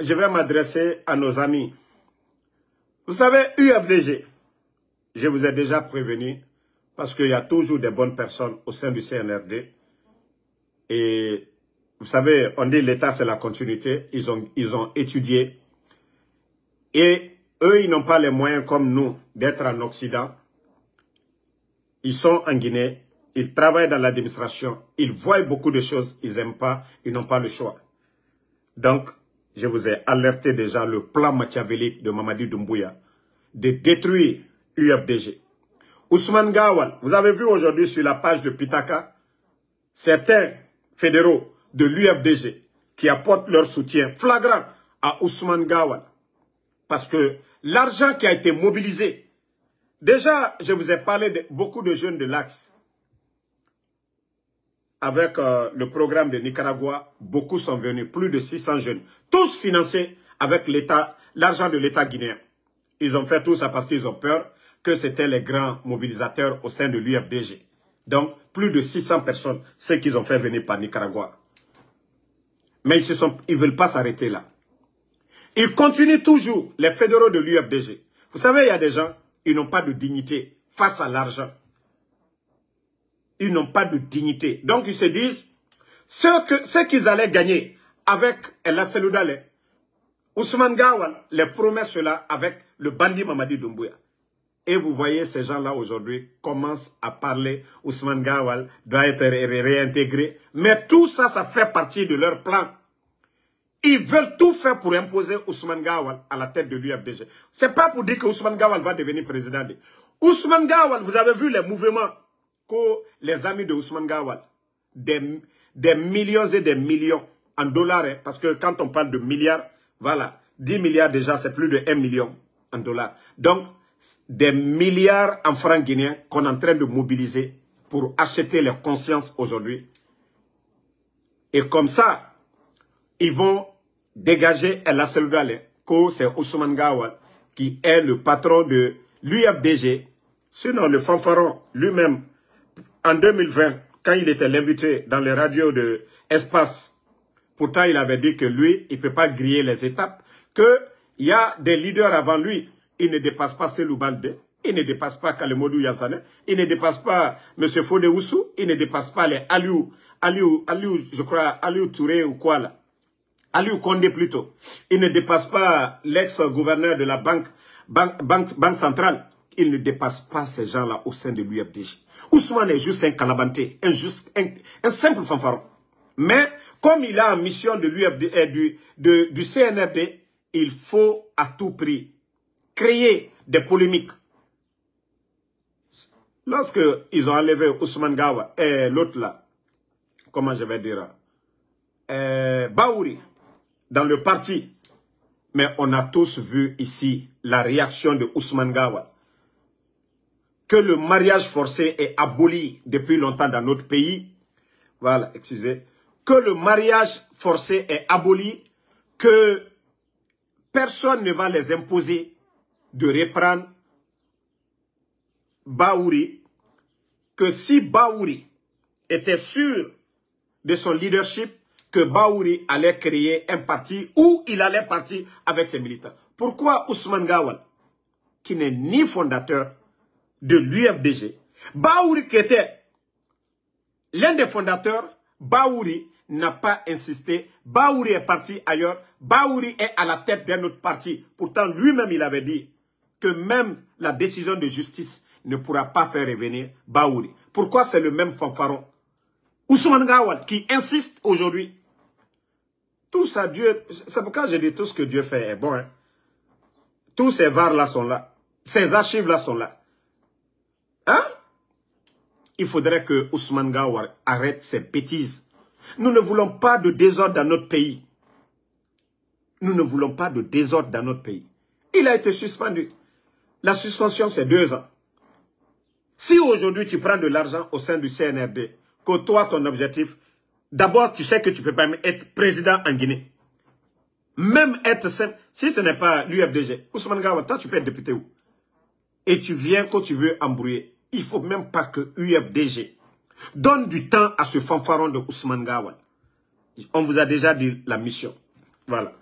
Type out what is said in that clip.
je vais m'adresser à nos amis. Vous savez, UFDG, je vous ai déjà prévenu, parce qu'il y a toujours des bonnes personnes au sein du CNRD. Et vous savez, on dit l'État, c'est la continuité. Ils ont, ils ont étudié. Et eux, ils n'ont pas les moyens comme nous d'être en Occident. Ils sont en Guinée. Ils travaillent dans l'administration. Ils voient beaucoup de choses. Ils n'aiment pas. Ils n'ont pas le choix. Donc, je vous ai alerté déjà le plan machiavélique de Mamadi Doumbouya de détruire UFDG. Ousmane Gawal, vous avez vu aujourd'hui sur la page de Pitaka, certains fédéraux de l'UFDG qui apportent leur soutien flagrant à Ousmane Gawal. Parce que l'argent qui a été mobilisé, déjà, je vous ai parlé de beaucoup de jeunes de l'Axe. Avec euh, le programme de Nicaragua, beaucoup sont venus, plus de 600 jeunes, tous financés avec l'État, l'argent de l'État guinéen. Ils ont fait tout ça parce qu'ils ont peur que c'était les grands mobilisateurs au sein de l'UFDG. Donc, plus de 600 personnes, ceux qu'ils ont fait venir par Nicaragua. Mais ils ne veulent pas s'arrêter là. Ils continuent toujours, les fédéraux de l'UFDG. Vous savez, il y a des gens, ils n'ont pas de dignité face à l'argent. Ils n'ont pas de dignité. Donc, ils se disent, ce qu'ils allaient gagner avec El Seloudale, Ousmane Gawal les promet cela avec le bandit Mamadi Doumbouya. Et vous voyez ces gens-là aujourd'hui commencent à parler, Ousmane Gawal doit être réintégré. Mais tout ça, ça fait partie de leur plan. Ils veulent tout faire pour imposer Ousmane Gawal à la tête de l'UFDG. C'est pas pour dire que Ousmane Gawal va devenir président. Ousmane Gawal, vous avez vu les mouvements que les amis de Ousmane Gawal, des, des millions et des millions en dollars, hein, parce que quand on parle de milliards, voilà, 10 milliards déjà, c'est plus de 1 million en dollars. Donc, des milliards en francs guinéens qu'on est en train de mobiliser pour acheter les consciences aujourd'hui. Et comme ça, ils vont dégager El que c'est Ousmane Gawal, qui est le patron de l'UFDG. Sinon, le fanfaron lui-même, en 2020, quand il était l'invité dans les radios de Espace, pourtant il avait dit que lui, il ne peut pas griller les étapes, qu'il y a des leaders avant lui il ne dépasse pas Selou Balde, il ne dépasse pas Kalemodou Yassane, il ne dépasse pas M. Fode Oussou, il ne dépasse pas les Aliou, Aliou, Aliou, je crois, Aliou Touré ou quoi là. Aliou Condé plutôt. Il ne dépasse pas l'ex-gouverneur de la banque, banque, centrale. Il ne dépasse pas ces gens-là au sein de l'UFDJ. Ousmane est juste un calabanté, un, juste, un, simple fanfaron. Mais comme il a en mission de l'UFD, euh, du, du CNRD, il faut à tout prix créer des polémiques. Lorsque ils ont enlevé Ousmane Gawa et l'autre là, comment je vais dire, euh, Baouri, dans le parti, mais on a tous vu ici la réaction de Ousmane Gawa. Que le mariage forcé est aboli depuis longtemps dans notre pays. Voilà, excusez. Que le mariage forcé est aboli, que personne ne va les imposer de reprendre Baouri, que si Baouri était sûr de son leadership, que Baouri allait créer un parti où il allait partir avec ses militants. Pourquoi Ousmane Gawal, qui n'est ni fondateur de l'UFDG, Baouri qui était l'un des fondateurs, Baouri n'a pas insisté. Baouri est parti ailleurs. Baouri est à la tête d'un autre parti. Pourtant, lui-même, il avait dit que même la décision de justice ne pourra pas faire revenir Baouri. Pourquoi c'est le même fanfaron? Ousmane Gawal qui insiste aujourd'hui. Tout ça, Dieu, c'est pourquoi je dis tout ce que Dieu fait est bon. Hein. Tous ces VAR-là sont là. Ces archives-là sont là. Hein? Il faudrait que Ousmane Gawal arrête ses bêtises. Nous ne voulons pas de désordre dans notre pays. Nous ne voulons pas de désordre dans notre pays. Il a été suspendu. La suspension, c'est deux ans. Si aujourd'hui tu prends de l'argent au sein du CNRD, que toi, ton objectif, d'abord, tu sais que tu ne peux pas être président en Guinée. Même être simple, si ce n'est pas l'UFDG, Ousmane Gawal, toi, tu peux être député où? Et tu viens quand tu veux embrouiller. Il ne faut même pas que UFDG donne du temps à ce fanfaron de Ousmane Gawal. On vous a déjà dit la mission. Voilà.